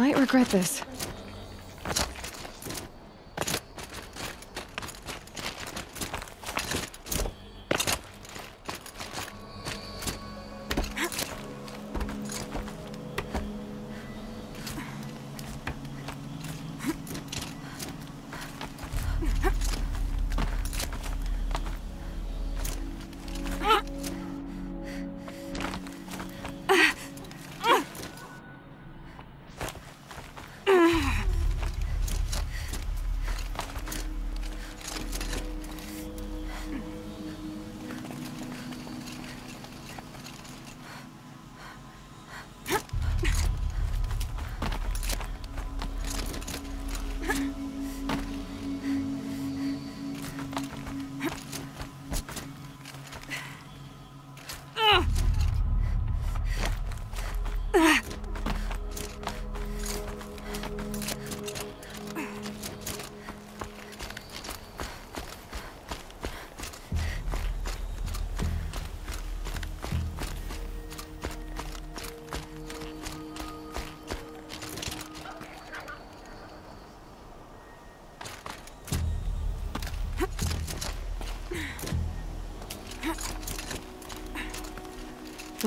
Might regret this.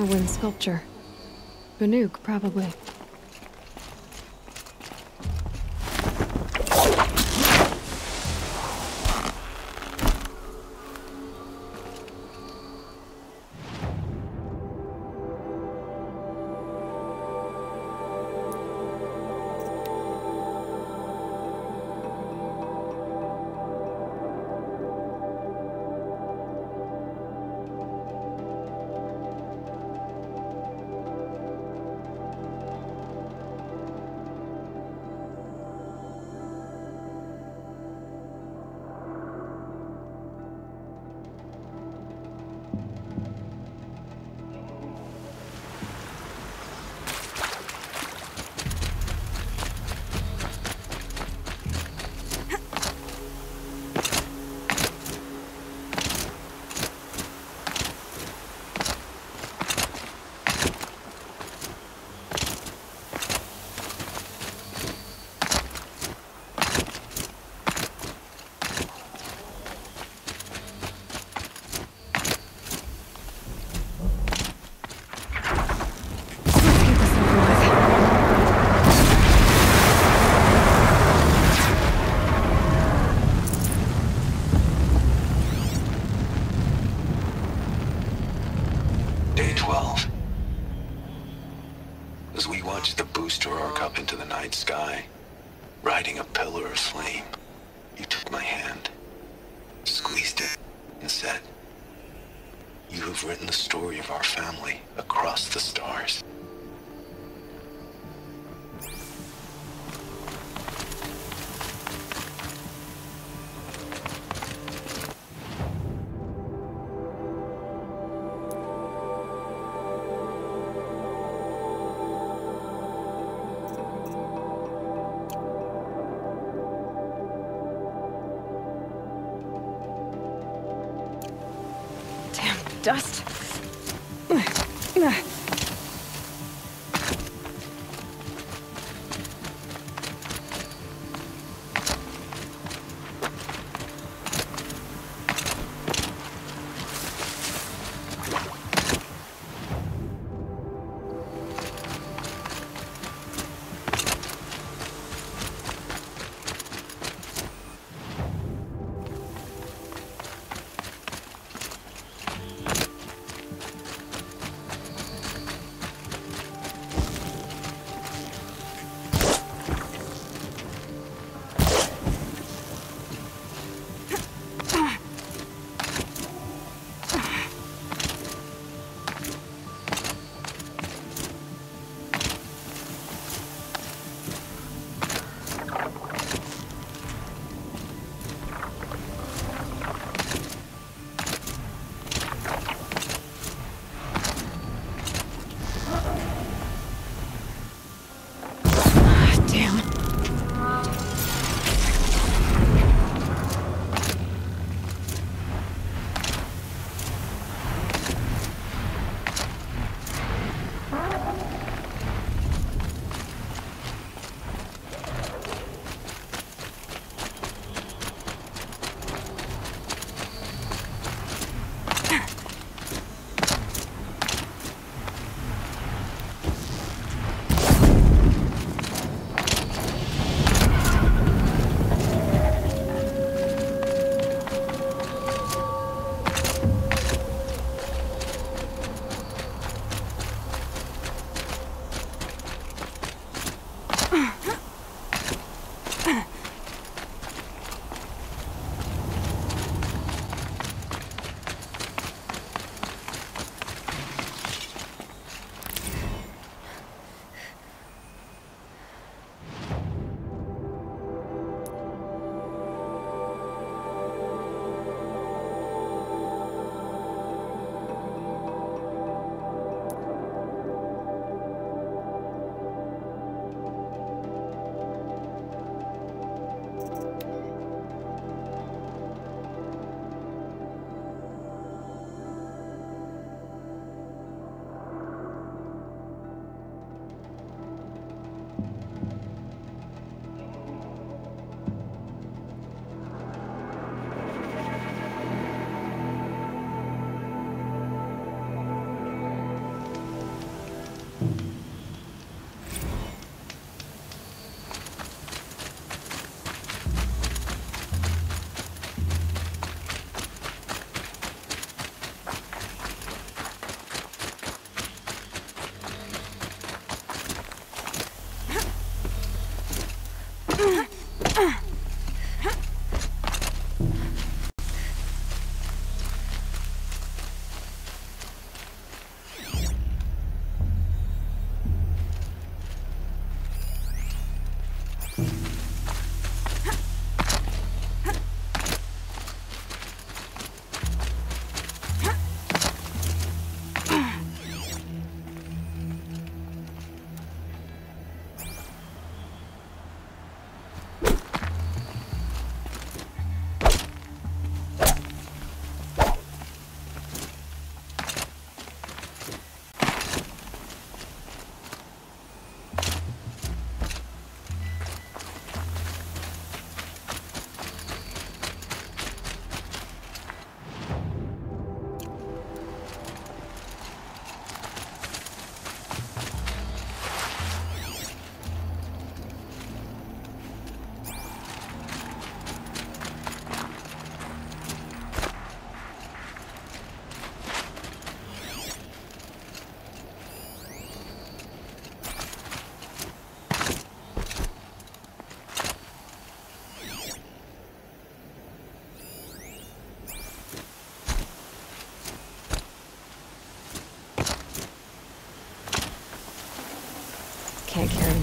Wind sculpture. Banuk, probably.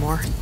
Can't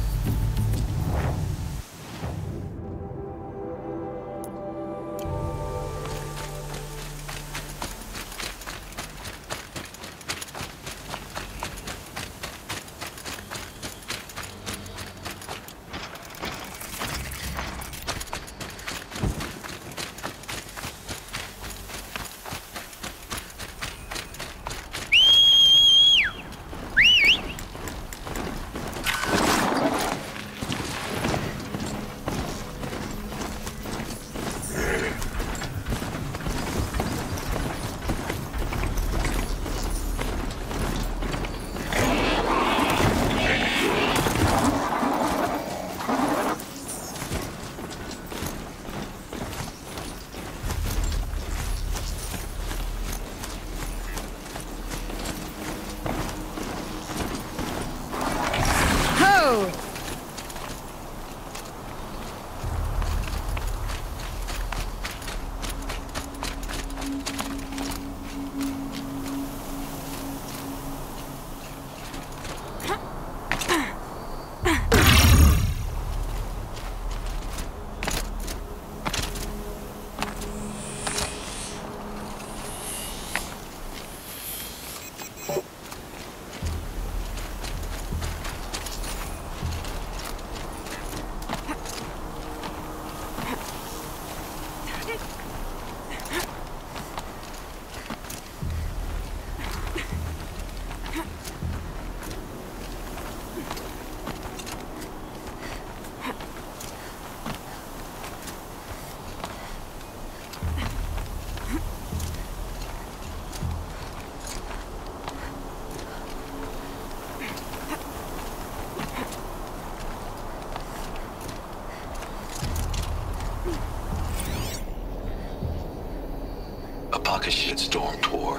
pocket shitstorm tour.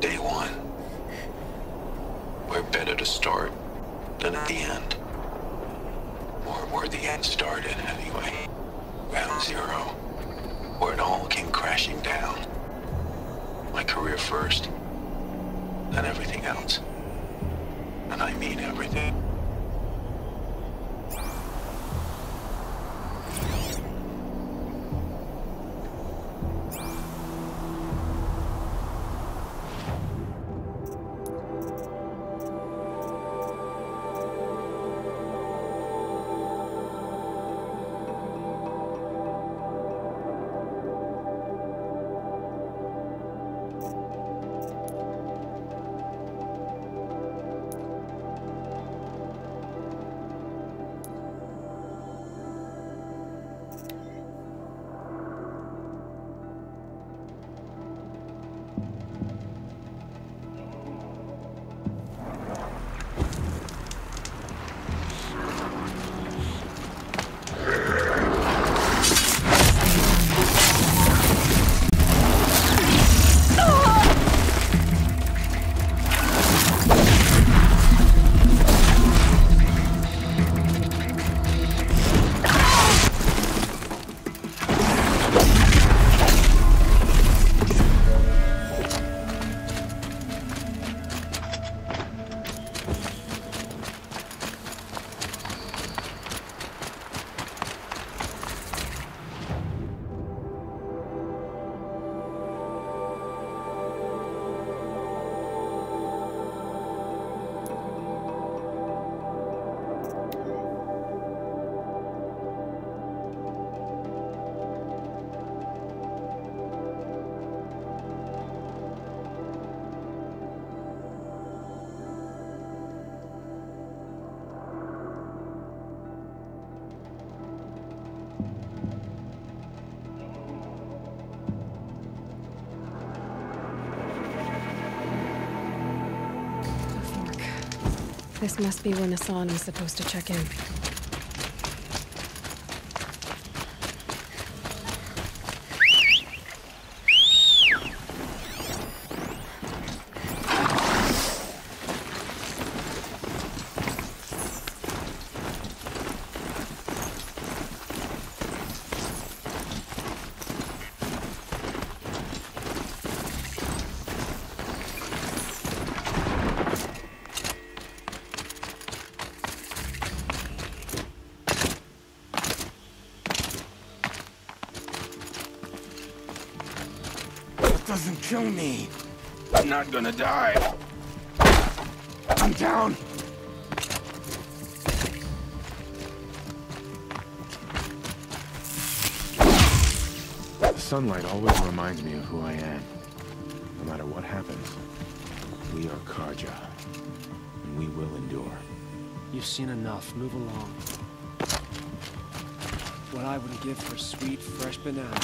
Day one. We're better to start than at the end. Or where the end started, anyway. Ground zero. Where it all came crashing down. My career first. Then everything else. And I mean everything. This must be when Hassan was supposed to check in. I'm gonna die. I'm down. The sunlight always reminds me of who I am. No matter what happens, we are Carja, and we will endure. You've seen enough. Move along. What I would give for sweet, fresh banana.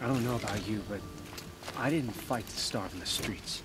I don't know about you, but I didn't fight to starve in the streets.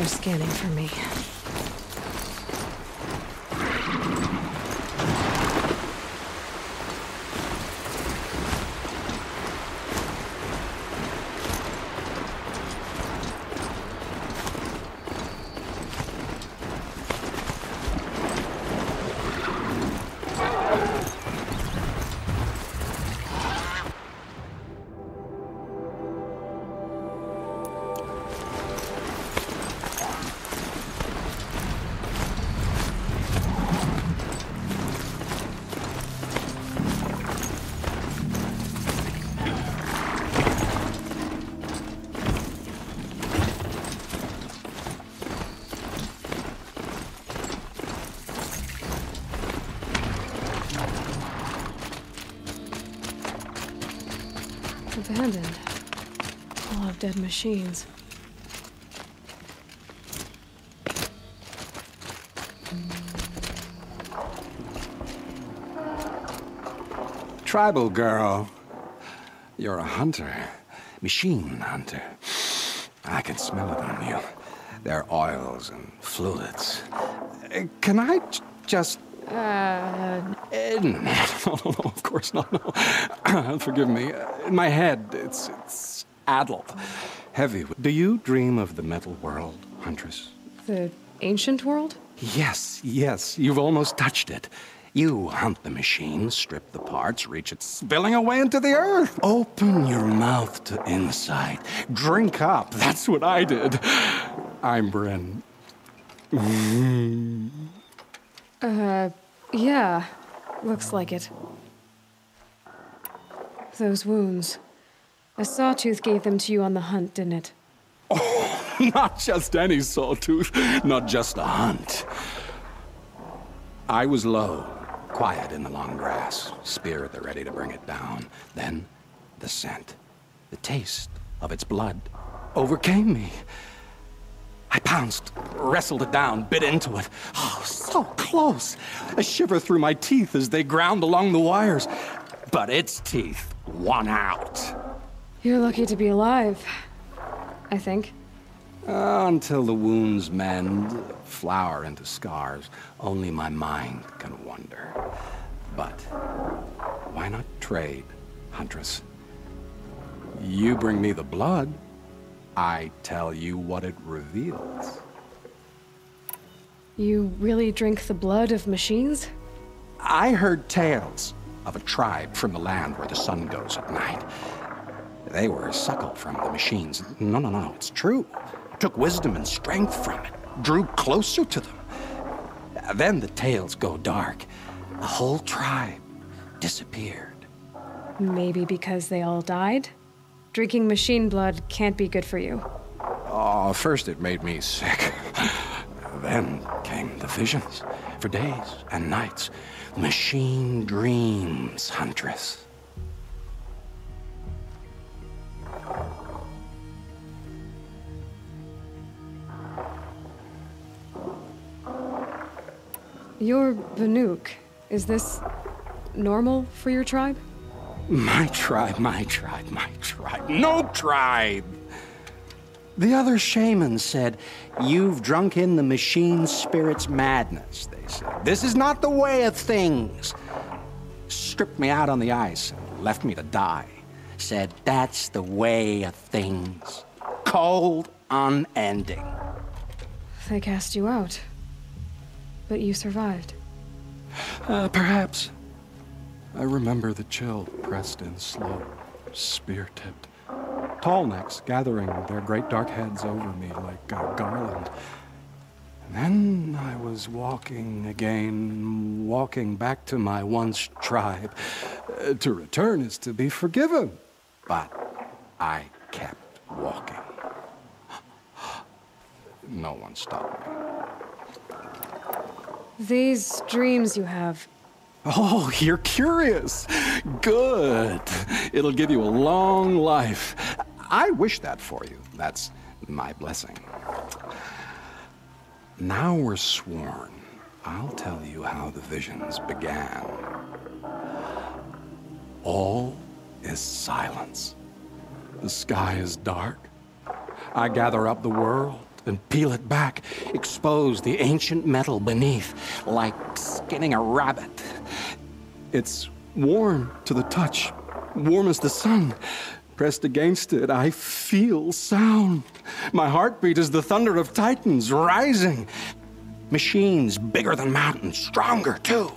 They're scanning for me. abandoned. Full of dead machines. Tribal girl. You're a hunter. Machine hunter. I can smell it on you. Their oils and fluids. Uh, can I just uh... no, no, no, of course not, no. Forgive me. Uh, In my head, it's, it's addled. Heavy. Do you dream of the metal world, Huntress? The ancient world? Yes, yes, you've almost touched it. You hunt the machine, strip the parts, reach it spilling away into the earth. Open your mouth to insight. Drink up. That's what I did. I'm Brin. Uh, yeah, looks like it. Those wounds. A sawtooth gave them to you on the hunt, didn't it? Oh, not just any sawtooth, not just a hunt. I was low, quiet in the long grass, spear at the ready to bring it down. Then the scent, the taste of its blood overcame me. I pounced, wrestled it down, bit into it. Oh, so close. A shiver through my teeth as they ground along the wires. But its teeth won out. You're lucky to be alive. I think. Uh, until the wounds mend, flower into scars, only my mind can wonder. But why not trade, Huntress? You bring me the blood, I tell you what it reveals. You really drink the blood of machines? I heard tales of a tribe from the land where the sun goes at night. They were suckled from the machines. No, no, no, it's true. Took wisdom and strength from it, drew closer to them. Then the tales go dark. The whole tribe disappeared. Maybe because they all died? Drinking machine blood can't be good for you. Oh, first it made me sick. Then came the visions for days and nights. Machine dreams, Huntress. You're Banuk. Is this normal for your tribe? My tribe, my tribe, my tribe. No tribe! The other shamans said, You've drunk in the machine spirit's madness, they said. This is not the way of things. Stripped me out on the ice and left me to die. Said, That's the way of things. Cold, unending. They cast you out. But you survived. Uh, perhaps. I remember the chill pressed in slow, spear tipped. Tall necks gathering their great dark heads over me like a garland. And then I was walking again, walking back to my once tribe. Uh, to return is to be forgiven. But I kept walking. No one stopped me. These dreams you have, Oh, you're curious. Good. It'll give you a long life. I wish that for you. That's my blessing. Now we're sworn. I'll tell you how the visions began. All is silence. The sky is dark. I gather up the world and peel it back, expose the ancient metal beneath, like skinning a rabbit. It's warm to the touch, warm as the sun. Pressed against it, I feel sound. My heartbeat is the thunder of titans rising. Machines bigger than mountains, stronger too.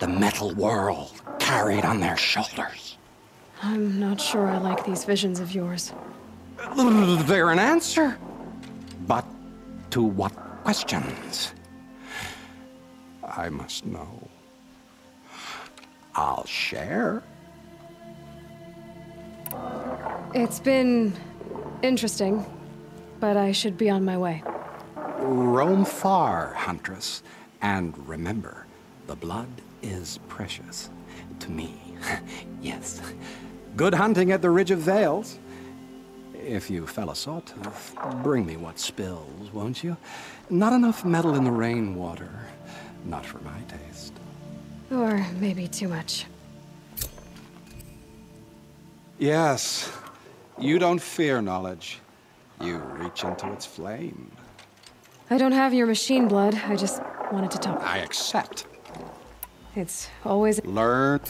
The metal world carried on their shoulders. I'm not sure I like these visions of yours. They're an answer. But to what questions? I must know. I'll share. It's been interesting, but I should be on my way. Roam far, Huntress, and remember, the blood is precious to me. yes. Good hunting at the Ridge of Vales. If you fell a sawtooth, bring me what spills, won't you? Not enough metal in the rainwater. Not for my taste. Or maybe too much. Yes, you don't fear knowledge. You reach into its flame. I don't have your machine blood. I just wanted to talk. I accept. It's always. Learn.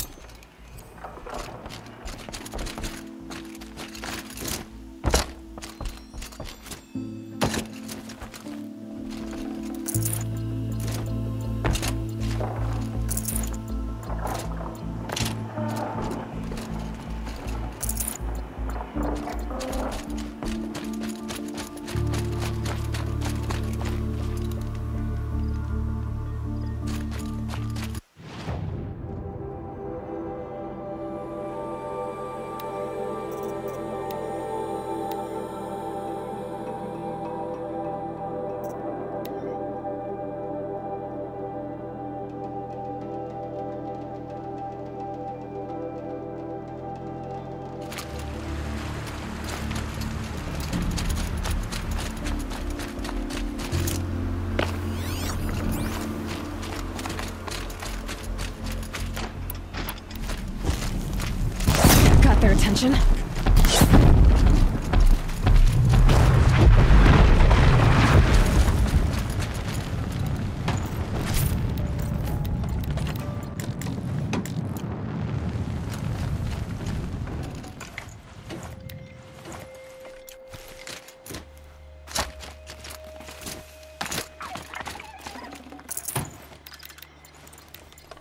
Attention.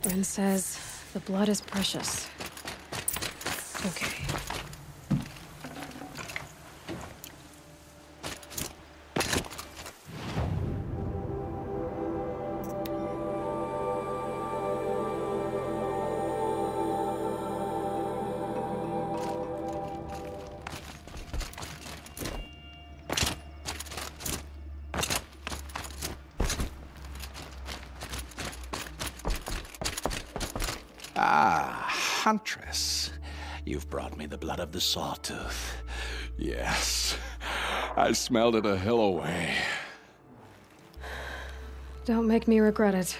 Ren says the blood is precious. Blood of the sawtooth. Yes. I smelled it a hill away. Don't make me regret it.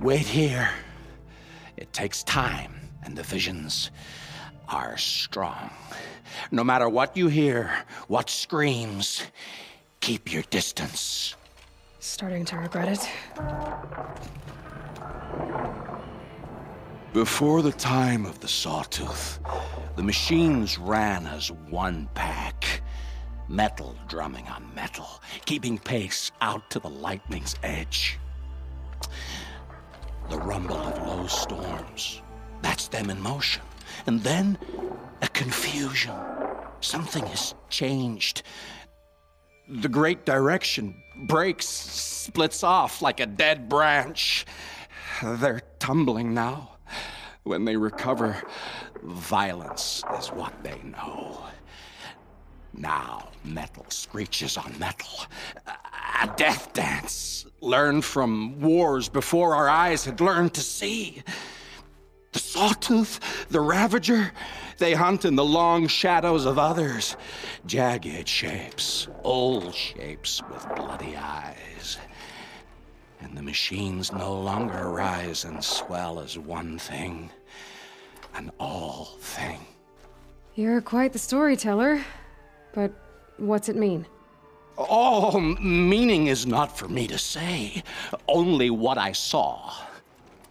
Wait here. It takes time, and the visions are strong. No matter what you hear, what screams, keep your distance. Starting to regret it. Before the time of the Sawtooth, the machines ran as one pack. Metal drumming on metal, keeping pace out to the lightning's edge. The rumble of low storms, that's them in motion. And then a confusion. Something has changed. The great direction breaks, splits off like a dead branch. They're tumbling now. When they recover, violence is what they know. Now, metal screeches on metal. A death dance, learned from wars before our eyes had learned to see. The sawtooth, the ravager, they hunt in the long shadows of others. Jagged shapes, old shapes with bloody eyes. And the machines no longer rise and swell as one thing, an all thing. You're quite the storyteller. But what's it mean? All meaning is not for me to say, only what I saw.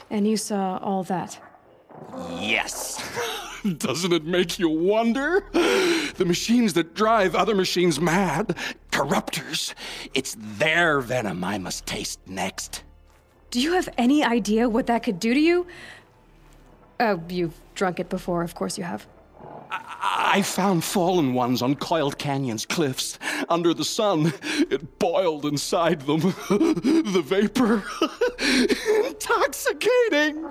And you saw all that. Yes. Doesn't it make you wonder? The machines that drive other machines mad, corruptors, it's their venom I must taste next. Do you have any idea what that could do to you? Oh, you've drunk it before, of course you have. I found fallen ones on Coiled Canyon's cliffs. Under the sun, it boiled inside them. the vapor. Intoxicating.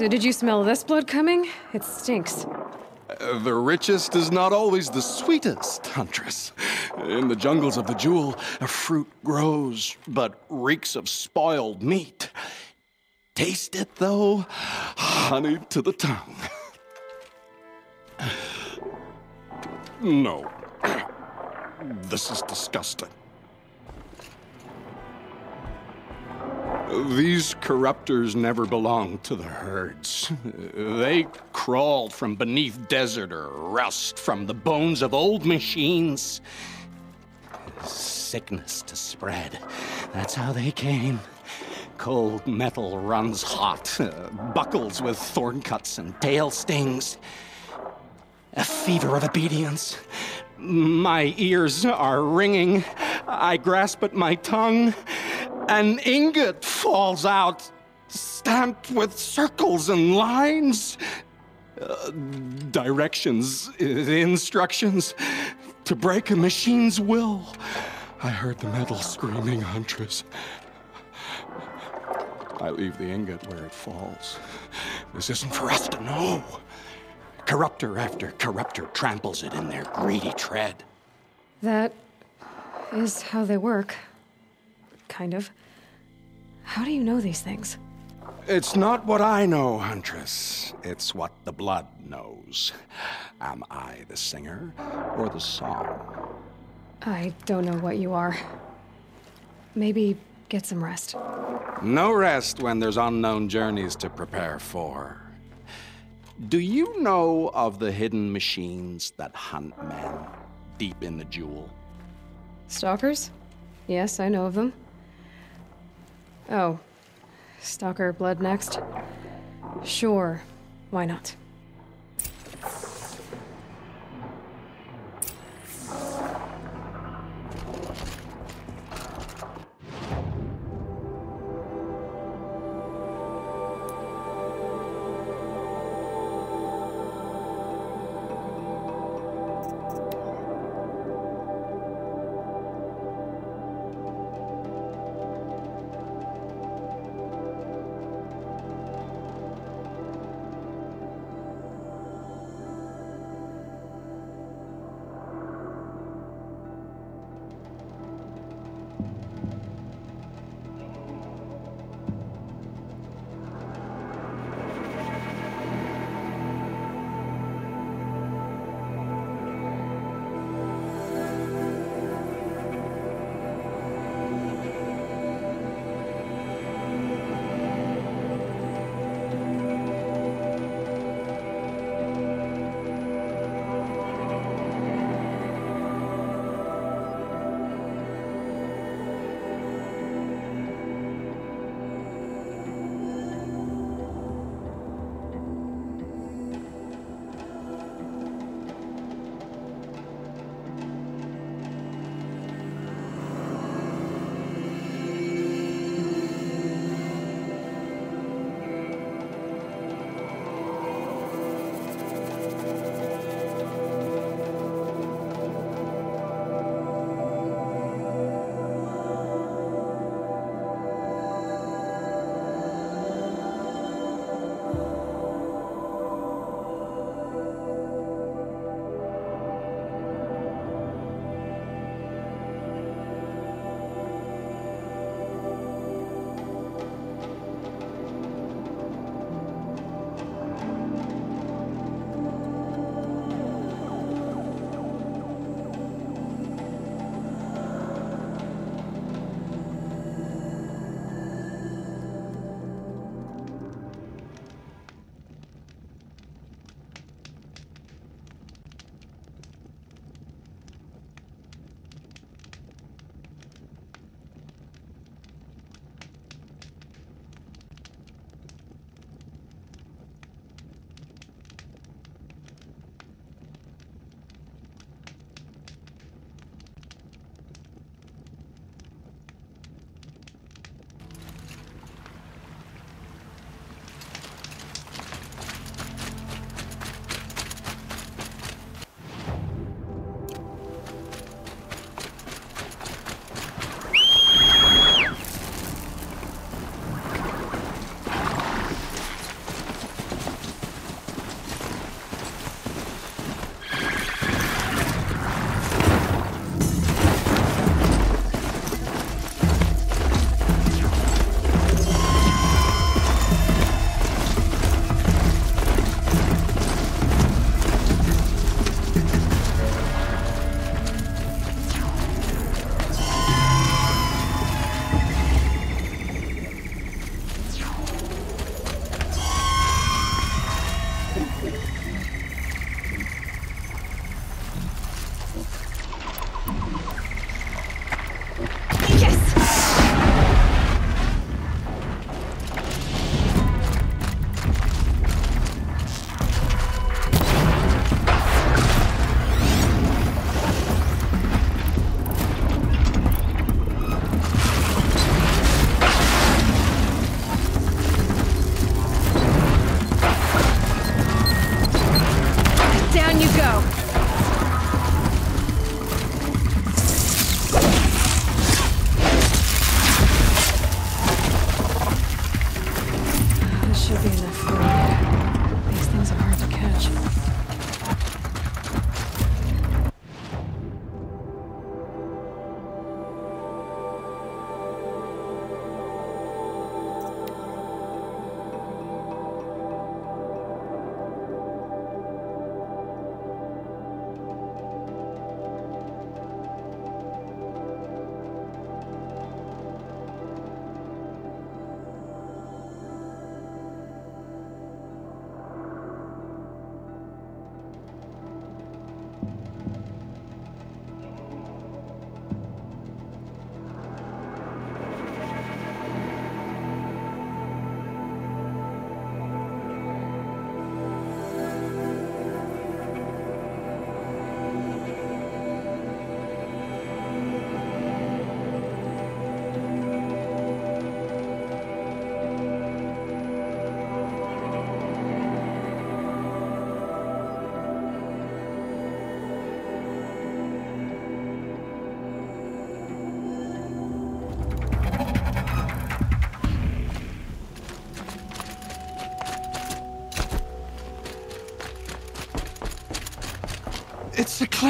So, did you smell this blood coming? It stinks. Uh, the richest is not always the sweetest, Huntress. In the jungles of the jewel, a fruit grows, but reeks of spoiled meat. Taste it, though, honey to the tongue. No. This is disgusting. These corruptors never belonged to the herds. They crawled from beneath desert or rust from the bones of old machines. Sickness to spread. That's how they came. Cold metal runs hot, uh, buckles with thorn cuts and tail stings. A fever of obedience. My ears are ringing. I grasp at my tongue. An ingot falls out, stamped with circles and lines. Uh, directions, instructions to break a machine's will. I heard the metal screaming, Huntress. I leave the ingot where it falls. This isn't for us to know. Corruptor after corruptor tramples it in their greedy tread. That is how they work. Kind of. How do you know these things? It's not what I know, Huntress. It's what the blood knows. Am I the singer or the song? I don't know what you are. Maybe get some rest. No rest when there's unknown journeys to prepare for. Do you know of the hidden machines that hunt men deep in the jewel? Stalkers? Yes, I know of them. Oh, Stalker Blood next? Sure, why not?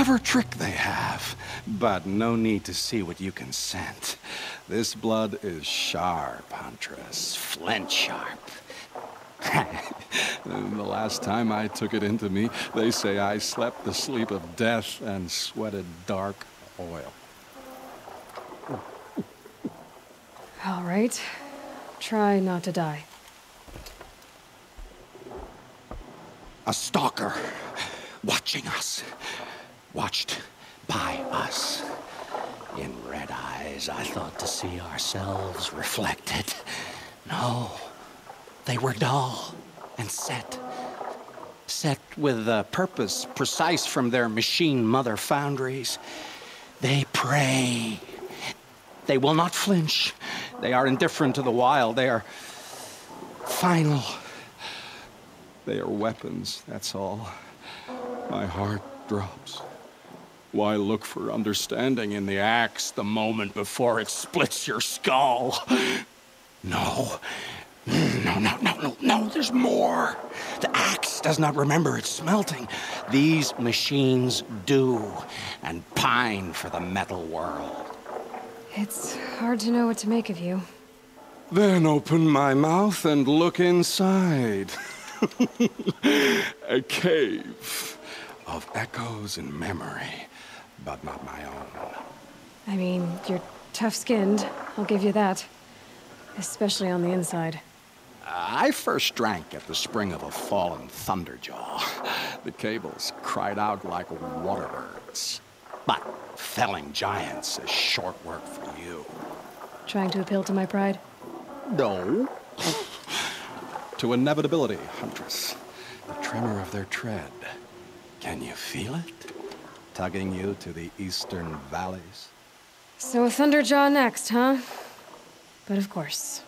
Clever trick they have, but no need to see what you can scent. This blood is sharp, Huntress, flint sharp. the last time I took it into me, they say I slept the sleep of death and sweated dark oil. All right. Try not to die. A stalker watching us. Watched by us. In red eyes, I thought to see ourselves reflected. No, they were dull and set. Set with a purpose precise from their machine mother foundries. They pray. They will not flinch. They are indifferent to the wild. They are final. They are weapons, that's all. My heart drops. Why look for understanding in the axe the moment before it splits your skull? No. No, no, no, no, no, there's more. The axe does not remember its smelting. These machines do, and pine for the metal world. It's hard to know what to make of you. Then open my mouth and look inside. A cave of echoes and memory, but not my own. I mean, you're tough skinned, I'll give you that. Especially on the inside. I first drank at the spring of a fallen thunderjaw. The cables cried out like waterbirds. But felling giants is short work for you. Trying to appeal to my pride? No. to inevitability, Huntress. The tremor of their tread. Can you feel it? Tugging you to the eastern valleys? So a Thunderjaw next, huh? But of course.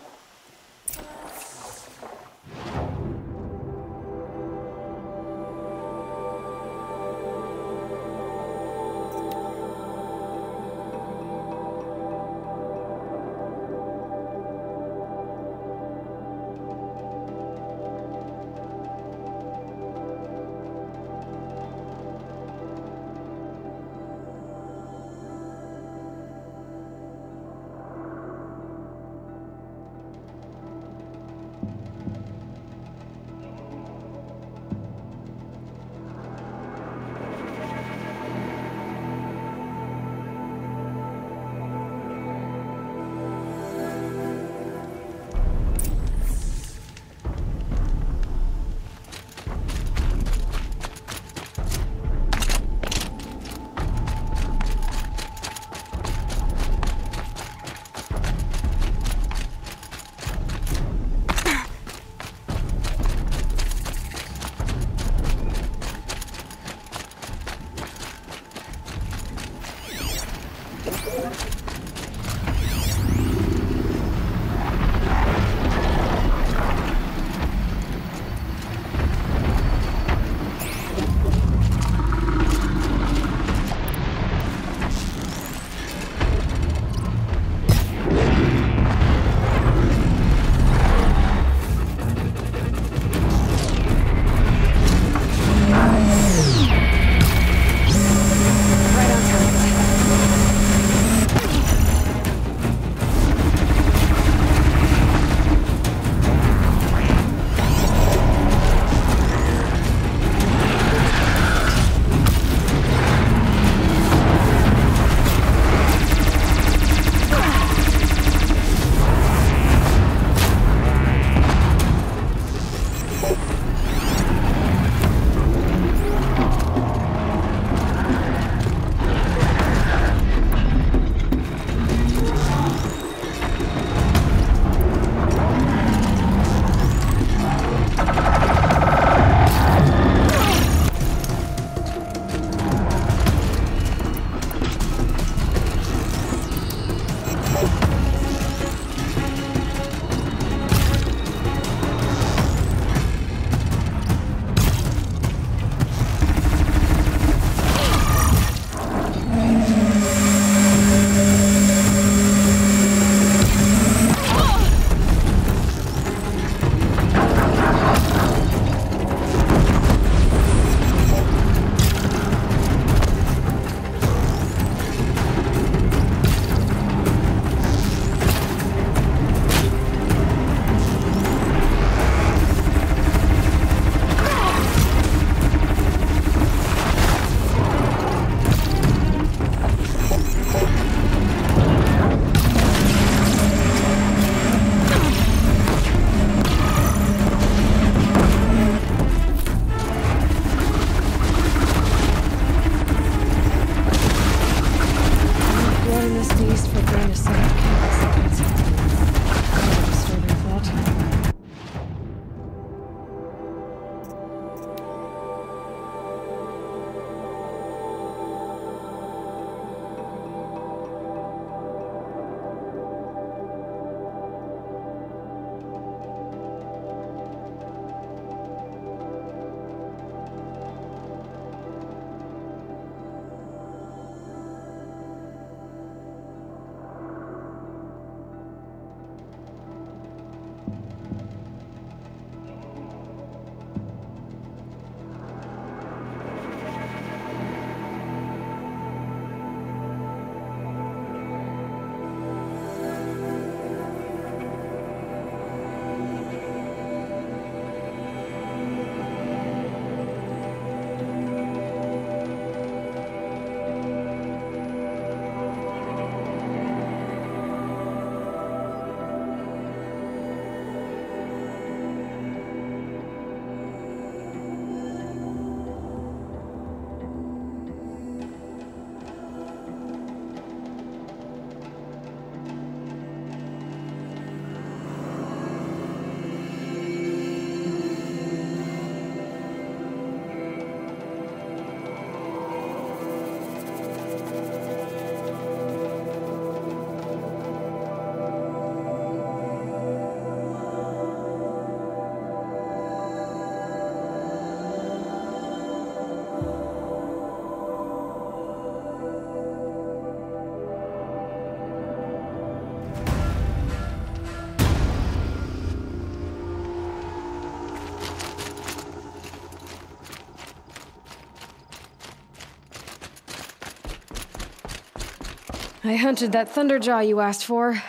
I hunted that Thunderjaw you asked for.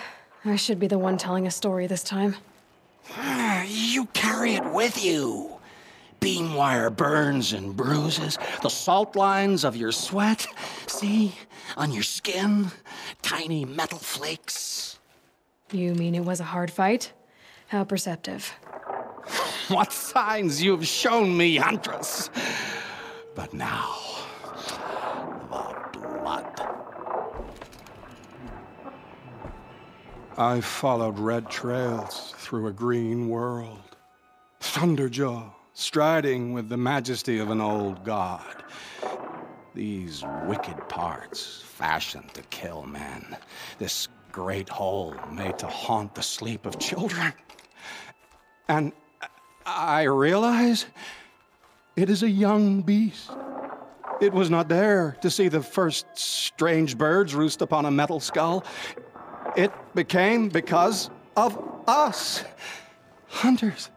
I should be the one telling a story this time. You carry it with you. Beam wire burns and bruises, the salt lines of your sweat. See, on your skin, tiny metal flakes. You mean it was a hard fight? How perceptive. What signs you've shown me, Huntress. But now, the blood. I followed red trails through a green world. Thunderjaw, striding with the majesty of an old god. These wicked parts, fashioned to kill men. This great hole made to haunt the sleep of children. And I realize it is a young beast. It was not there to see the first strange birds roost upon a metal skull. It became because of us, hunters.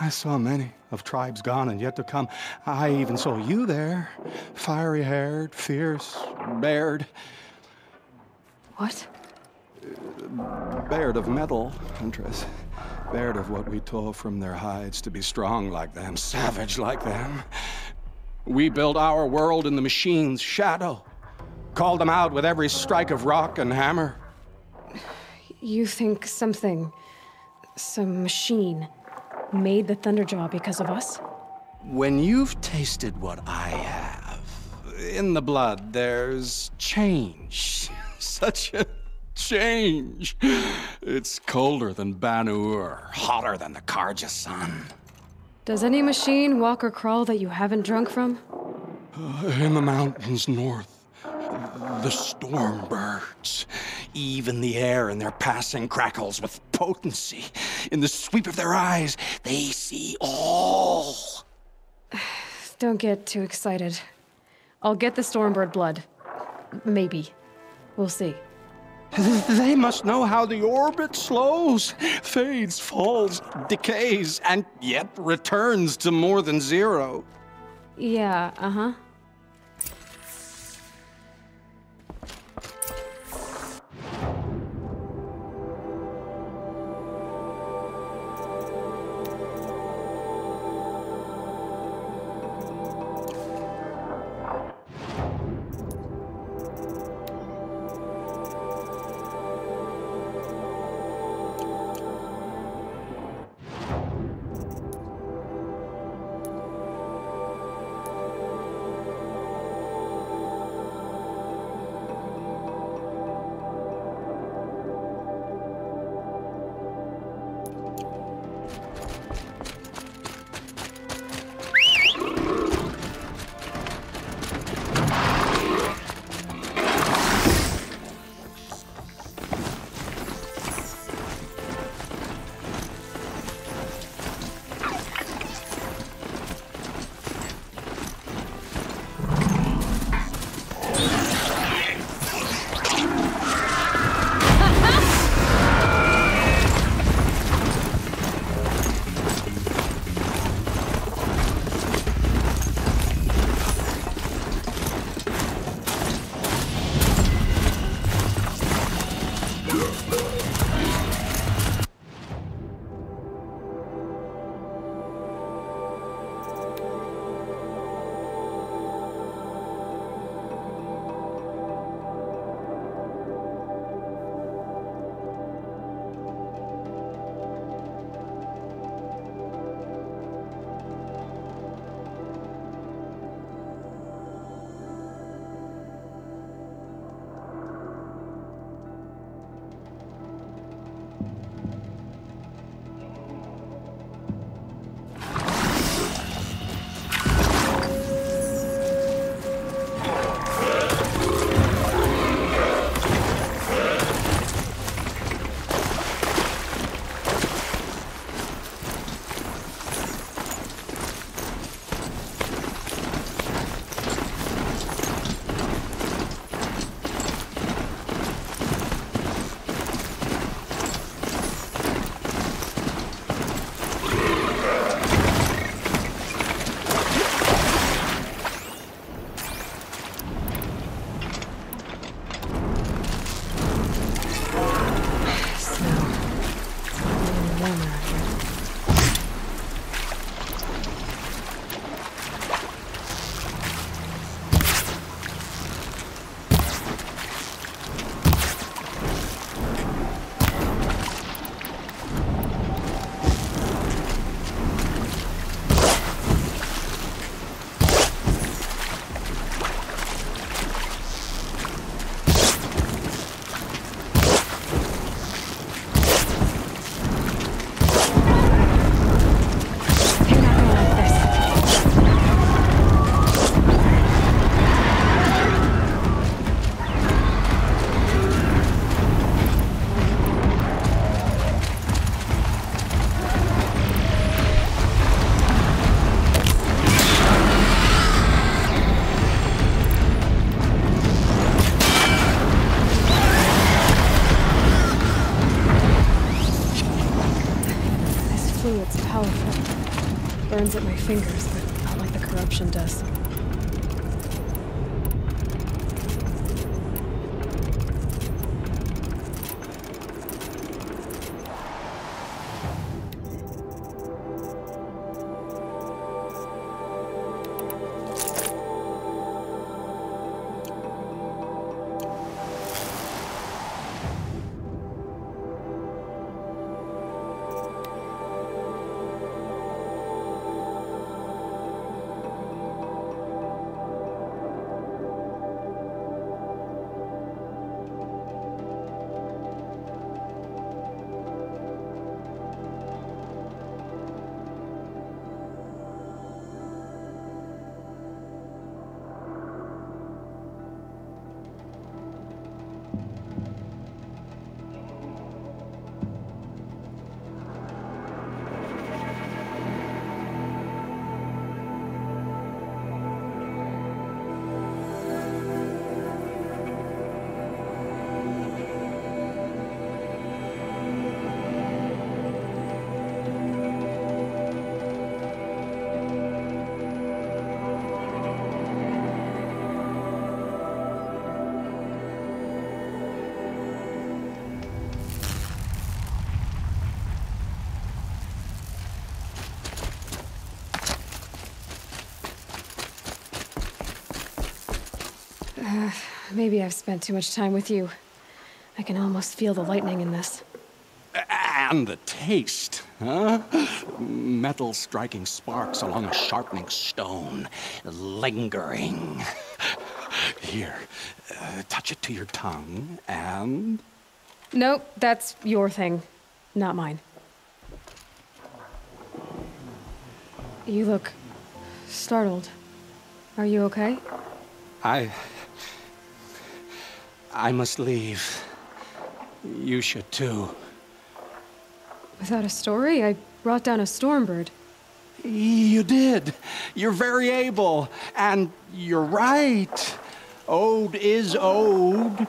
I saw many of tribes gone and yet to come. I even saw you there, fiery haired, fierce, bared. What? Bared of metal, Huntress. Bared of what we tore from their hides to be strong like them, savage like them. We built our world in the machine's shadow, called them out with every strike of rock and hammer. You think something, some machine, made the Thunderjaw because of us? When you've tasted what I have, in the blood there's change. Such a change. It's colder than Banuk, hotter than the Carja sun. Does any machine walk or crawl that you haven't drunk from? In the mountains north, the storm birds. Even the air in their passing crackles with potency. In the sweep of their eyes, they see all. Don't get too excited. I'll get the Stormbird blood. Maybe. We'll see. They must know how the orbit slows, fades, falls, decays, and yet returns to more than zero. Yeah, uh huh. Burns Maybe I've spent too much time with you. I can almost feel the lightning in this. And the taste, huh? Metal striking sparks along a sharpening stone, lingering. Here, uh, touch it to your tongue, and. Nope, that's your thing, not mine. You look startled. Are you okay? I. I must leave. You should too. Without a story, I brought down a stormbird. You did. You're very able. And you're right. Ode is ode.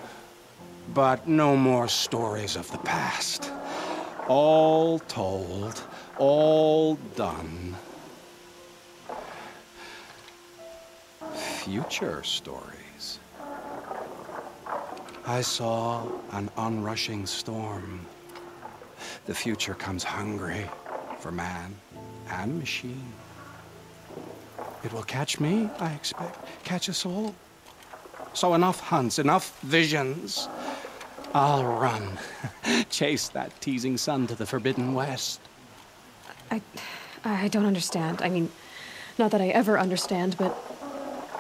But no more stories of the past. All told, all done. Future stories. I saw an onrushing storm. The future comes hungry for man and machine. It will catch me, I expect, catch us all. So enough hunts, enough visions. I'll run, chase that teasing sun to the forbidden west. I. I don't understand. I mean, not that I ever understand, but.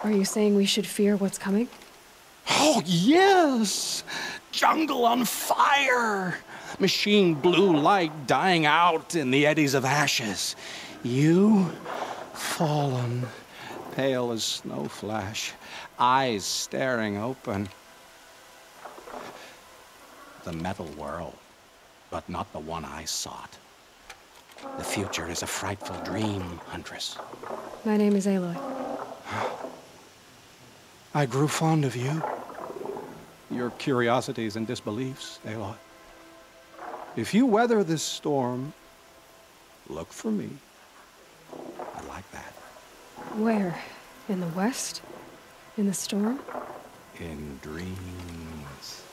Are you saying we should fear what's coming? Oh, yes! Jungle on fire! Machine blue light dying out in the eddies of ashes. You, fallen, pale as snow flash, eyes staring open. The metal world, but not the one I sought. The future is a frightful dream, Huntress. My name is Aloy. I grew fond of you. Your curiosities and disbeliefs, Aloy. If you weather this storm, look for me. I like that. Where? In the west? In the storm? In dreams.